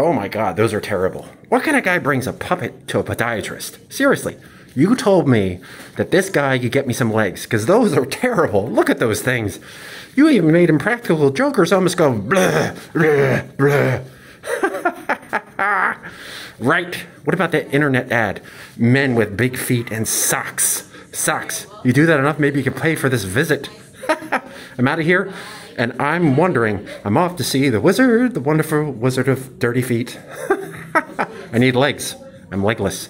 Oh my god, those are terrible. What kind of guy brings a puppet to a podiatrist? Seriously, you told me that this guy could get me some legs, because those are terrible. Look at those things. You even made impractical jokers almost go blah, blah, blah. right. What about that internet ad? Men with big feet and socks. Socks. You do that enough, maybe you can pay for this visit. I'm out of here, and I'm wondering, I'm off to see the wizard, the wonderful wizard of dirty feet. I need legs. I'm legless.